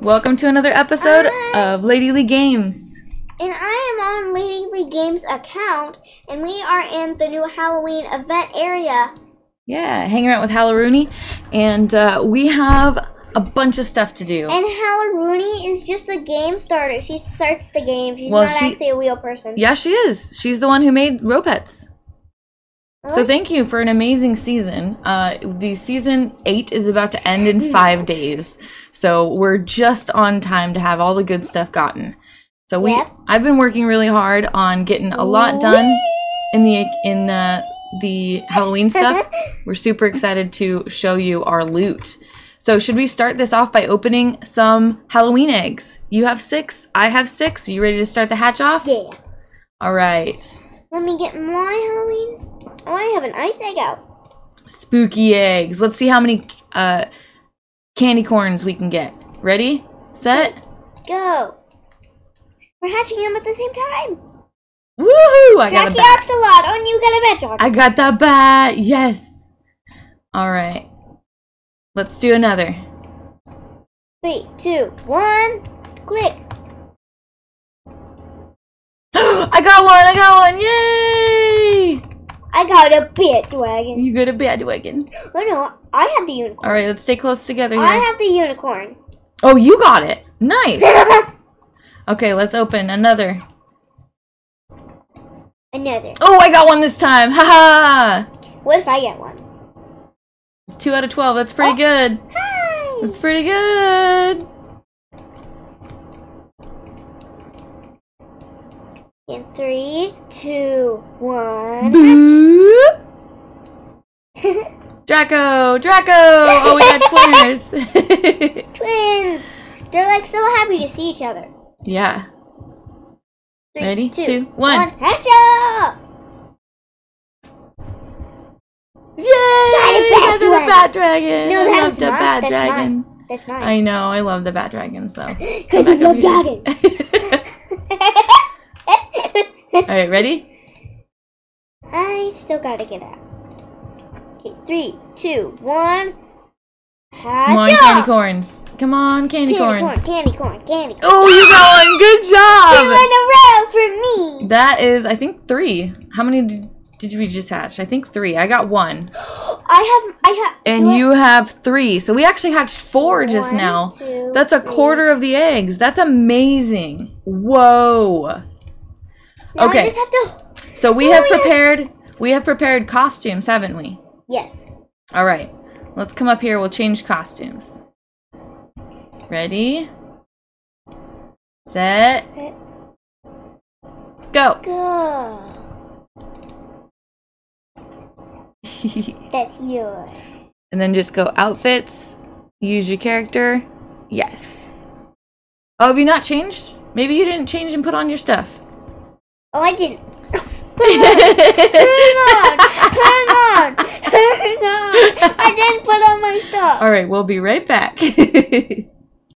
Welcome to another episode of Lady Lee Games. And I am on Lady Lee Games account, and we are in the new Halloween event area. Yeah, hanging out with Hallorooney, and uh, we have a bunch of stuff to do. And Hallorooney is just a game starter. She starts the game. She's Well, not she- actually a real person. yeah, she is. She's the one who made Ropets. So thank you for an amazing season. Uh, the season eight is about to end in five days, so we're just on time to have all the good stuff gotten. So we, Yep. I've been working really hard on getting a lot done in the in the the Halloween stuff. we're super excited to show you our loot. So should we start this off by opening some Halloween eggs? You have six. I have six. Are you ready to start the hatch off? Yeah. All right. Let me get my Halloween. Oh, I have an ice egg out. spooky eggs. Let's see how many uh, candy corns we can get. Ready, set, Go. We're hatching them at the same time. woohoo! I got a Jackie bat. Axolotl. Oh, you got a bat dog. I got the bat. Yes. All right. Let's do another. Three, two, one. Click. I got one. I got one. Yay! I got a bat dragon. You got a bandwagon. Oh no, I have the unicorn. All right, let's stay close together I have the unicorn. Oh, you got it. Nice. Okay, let's open another. Another. Oh, I got one this time. Ha ha! What if I get one? It's two out of twelve. That's pretty Oh. good. Hi. That's pretty good. In three, two, one. Draco, Draco! Oh, we got twinners. Twins. They're like so happy to see each other. yeah. Three, Ready? two, Two, one. Hatcha! Yay! Got a bat Got the dragon. bat dragon. No, I that was the bat That's dragon. That's mine. I know. I love the bat dragons though. Because I love dragons. here. All right, ready? I still gotta get out. Okay, three, two, one. Hatcha! Come on, candy corns. Come on, candy, Candy corns. corn, candy corn, candy corn. Oh, you got one. Good Two job. in a row for me. That is, I think, three. How many did, did we just hatch? I think three. I got one. I have, I have. And do I- you have three. So we actually hatched four just now. two, That's a three. quarter of the eggs. That's amazing. Whoa. Now okay. I just have to. So we Oh, have yes. prepared we have prepared costumes, haven't we? Yes. All right. Let's come up here. We'll change costumes. Ready? Set. Go. Go. That's yours. and then just go outfits. Use your character. Yes. Oh, have you not changed? Maybe you didn't change and put on your stuff. Oh, I didn't. Hang on. Hang on. Hang on. I didn't put on my stuff. All right, we'll be right back.